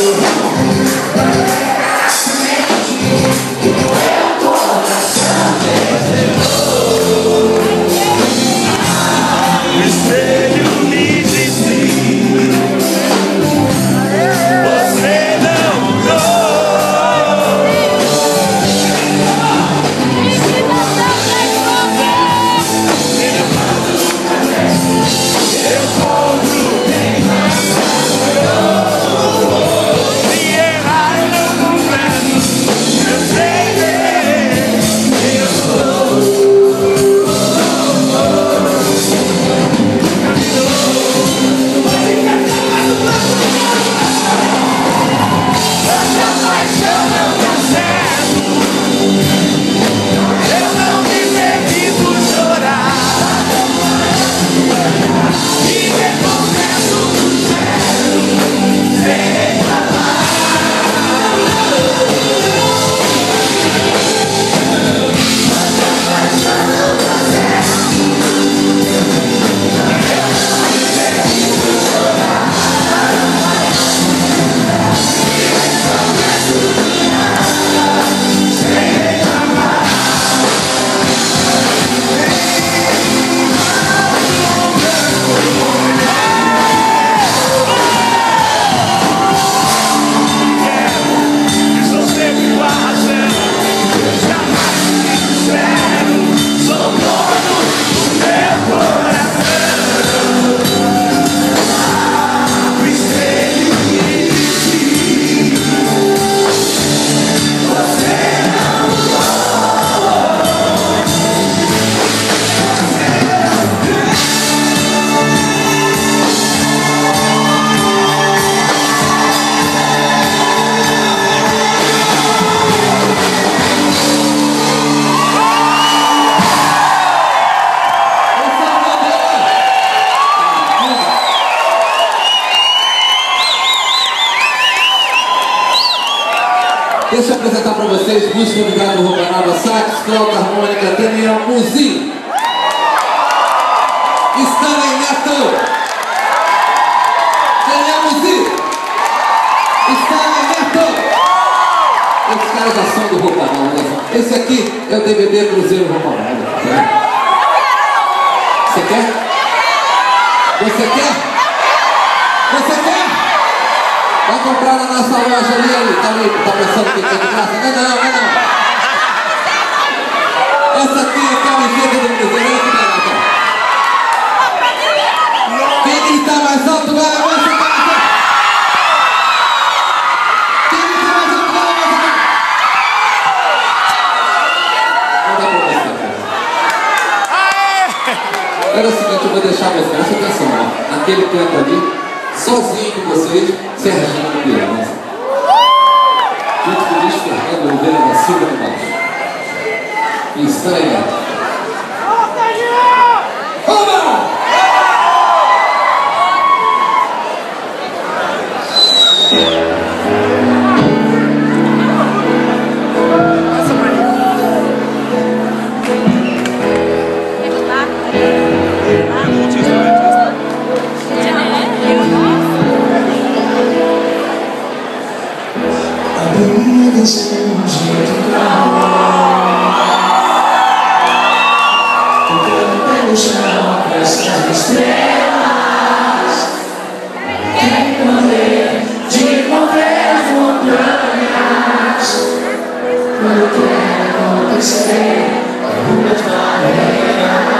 Deixa eu apresentar para vocês, músico ligado Roubanaba, sax, flauta, harmônica, Daniel Muzi. Stanley Neto. Daniel Muzi. Stanley Neto. Esses caras já são do só. Esse aqui é o DVD Cruzeiro Roubanaba. Você quer? Você quer? Vai comprar na nossa loja ali, ali. Tá ali, tá pensando que é de graça? Não, não, não, não. Essa aqui é a camiseta do Cruzeiro, barata. Quem grita mais alto, vai levar essa camiseta. Quem grita mais alto, vai levar essa camiseta. Não dá pra você. Era o seguinte, eu vou deixar você, presta atenção, ó. Naquele canto ali, sozinho com vocês, Serginho Miranda. Junto com o Luiz Fernando Oliveira da Silva do Baixo. Estranha. Quando quer acontecer algumas barreiras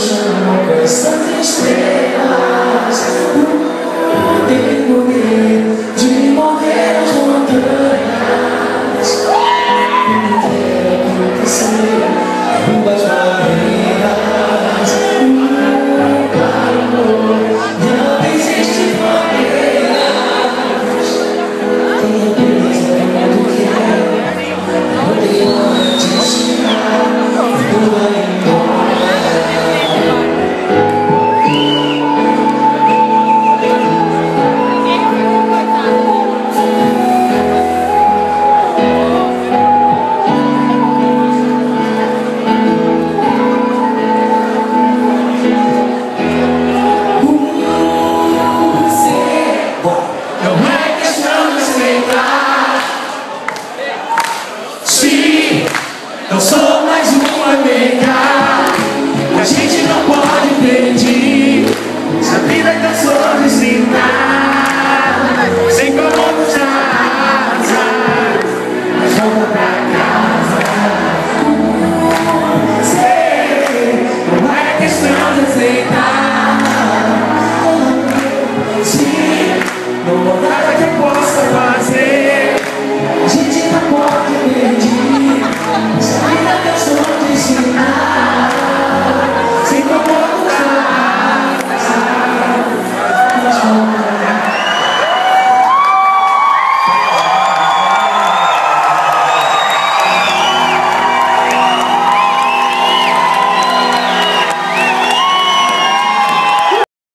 chão com